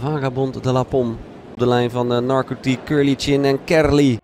Vagabond de Lapom Op de lijn van uh, Curly Chin en Kerly.